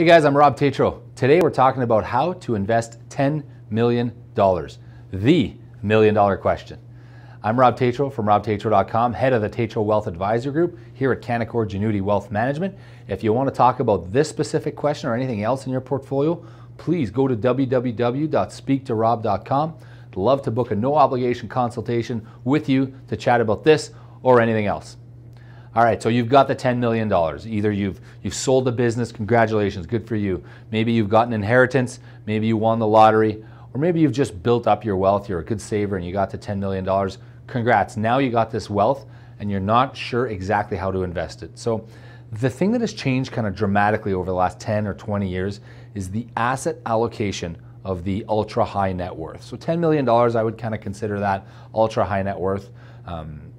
Hey guys, I'm Rob Tetrault. Today we're talking about how to invest $10 million. The million dollar question. I'm Rob Tetrault from robtetrault.com, head of the Tetrault Wealth Advisor Group here at Canaccord Genuity Wealth Management. If you want to talk about this specific question or anything else in your portfolio, please go to www.speaktorob.com. I'd love to book a no obligation consultation with you to chat about this or anything else. All right, so you've got the $10 million. Either you've, you've sold the business, congratulations, good for you. Maybe you've got an inheritance, maybe you won the lottery, or maybe you've just built up your wealth, you're a good saver and you got the $10 million. Congrats, now you got this wealth and you're not sure exactly how to invest it. So the thing that has changed kind of dramatically over the last 10 or 20 years is the asset allocation of the ultra high net worth. So $10 million, I would kind of consider that ultra high net worth. Um,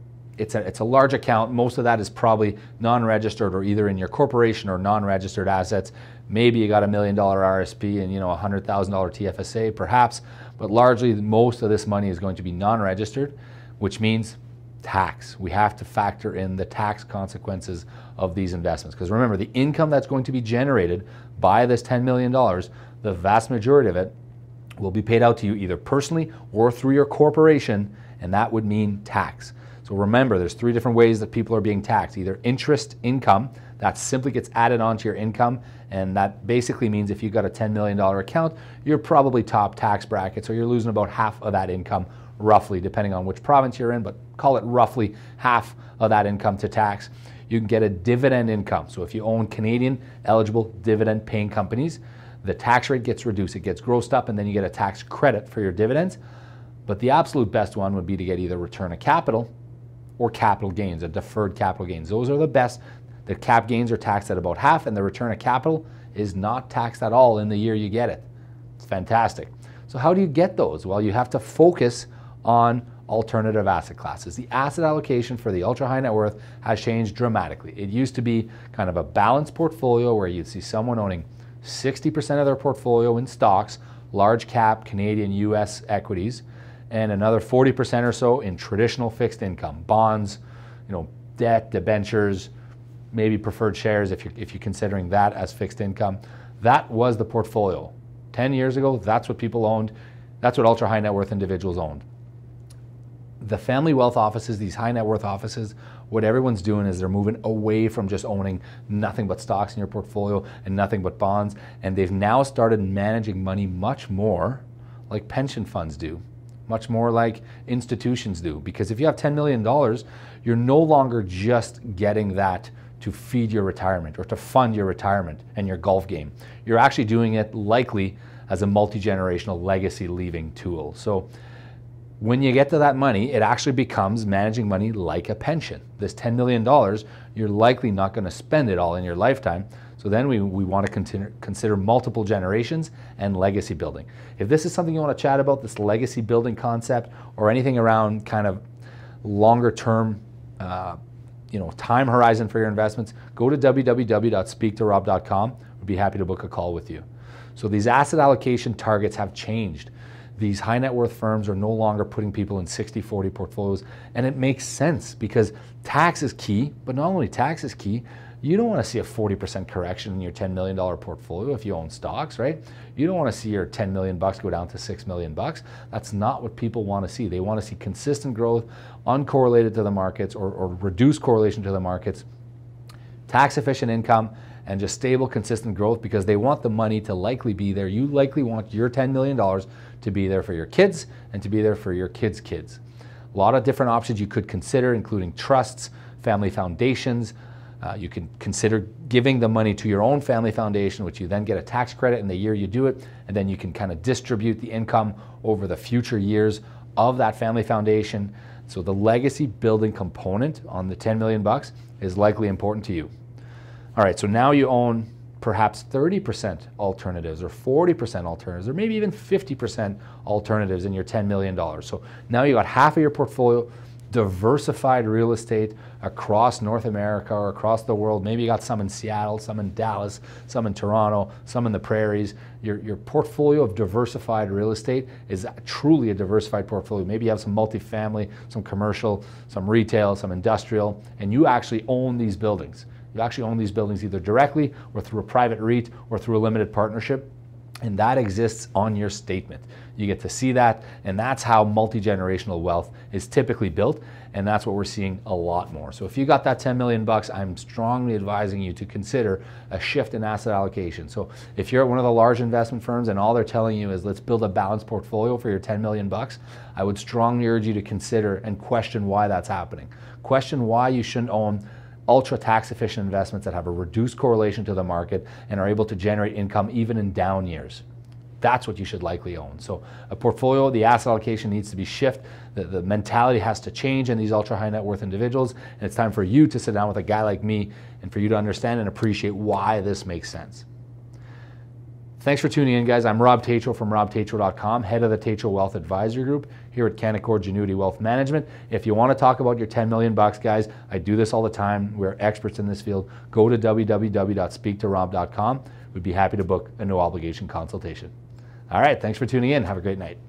it's a, it's a large account. Most of that is probably non-registered or either in your corporation or non-registered assets. Maybe you got a million dollar RSP and you know a hundred thousand dollar TFSA perhaps, but largely most of this money is going to be non-registered, which means tax. We have to factor in the tax consequences of these investments. Because remember, the income that's going to be generated by this $10 million, the vast majority of it will be paid out to you either personally or through your corporation, and that would mean tax. So remember, there's three different ways that people are being taxed. Either interest income, that simply gets added onto your income, and that basically means if you've got a $10 million account, you're probably top tax bracket, so you're losing about half of that income, roughly, depending on which province you're in, but call it roughly half of that income to tax. You can get a dividend income. So if you own Canadian eligible dividend paying companies, the tax rate gets reduced, it gets grossed up, and then you get a tax credit for your dividends. But the absolute best one would be to get either return of capital or capital gains, a deferred capital gains. Those are the best. The cap gains are taxed at about half, and the return of capital is not taxed at all in the year you get it. It's fantastic. So, how do you get those? Well, you have to focus on alternative asset classes. The asset allocation for the ultra high net worth has changed dramatically. It used to be kind of a balanced portfolio where you'd see someone owning 60% of their portfolio in stocks, large cap Canadian US equities, and another 40% or so in traditional fixed income, bonds, you know, debt, debentures, maybe preferred shares if you're, if you're considering that as fixed income. That was the portfolio. 10 years ago, that's what people owned. That's what ultra high net worth individuals owned. The family wealth offices, these high net worth offices, what everyone's doing is they're moving away from just owning nothing but stocks in your portfolio and nothing but bonds. And they've now started managing money much more like pension funds do much more like institutions do. Because if you have $10 million, you're no longer just getting that to feed your retirement or to fund your retirement and your golf game. You're actually doing it likely as a multi generational legacy leaving tool. So when you get to that money, it actually becomes managing money like a pension. This $10 million, you're likely not going to spend it all in your lifetime. So then we, we want to consider, multiple generations and legacy building. If this is something you want to chat about, this legacy building concept, or anything around kind of longer term, uh, you know, time horizon for your investments, go to www.speaktorob.com. We'd be happy to book a call with you. So these asset allocation targets have changed. These high net worth firms are no longer putting people in 60 40 portfolios, and it makes sense because tax is key, but not only tax is key, you don't want to see a 40% correction in your $10 million portfolio if you own stocks, right? You don't want to see your 10 million bucks go down to 6 million bucks. That's not what people want to see. They want to see consistent growth, uncorrelated to the markets or, or reduced correlation to the markets, tax efficient income, and just stable, consistent growth because they want the money to likely be there. You likely want your $10 million to be there for your kids and to be there for your kids' kids. A lot of different options you could consider, including trusts, family foundations, uh, you can consider giving the money to your own family foundation, which you then get a tax credit in the year you do it, and then you can kind of distribute the income over the future years of that family foundation. So the legacy building component on the 10 million bucks is likely important to you. All right, so now you own perhaps 30% alternatives or 40% alternatives or maybe even 50% alternatives in your $10 million. So now you got half of your portfolio diversified real estate across North America or across the world. Maybe you got some in Seattle, some in Dallas, some in Toronto, some in the prairies. Your, your portfolio of diversified real estate is truly a diversified portfolio. Maybe you have some multifamily, some commercial, some retail, some industrial, and you actually own these buildings. You actually own these buildings either directly or through a private REIT or through a limited partnership. And that exists on your statement. You get to see that, and that's how multi generational wealth is typically built, and that's what we're seeing a lot more. So if you got that 10 million bucks, I'm strongly advising you to consider a shift in asset allocation. So if you're at one of the large investment firms and all they're telling you is let's build a balanced portfolio for your 10 million bucks, I would strongly urge you to consider and question why that's happening. Question why you shouldn't own ultra tax efficient investments that have a reduced correlation to the market and are able to generate income even in down years. That's what you should likely own. So a portfolio, the asset allocation needs to be shift. The, the mentality has to change in these ultra high net worth individuals. And it's time for you to sit down with a guy like me and for you to understand and appreciate why this makes sense. Thanks for tuning in, guys. I'm Rob Tetrault from robtetrault.com, head of the Tetrault Wealth Advisory Group here at Canaccord Genuity Wealth Management. If you want to talk about your 10 million bucks, guys, I do this all the time. We're experts in this field. Go to www.speaktorob.com. We'd be happy to book a no obligation consultation. All right, thanks for tuning in. Have a great night.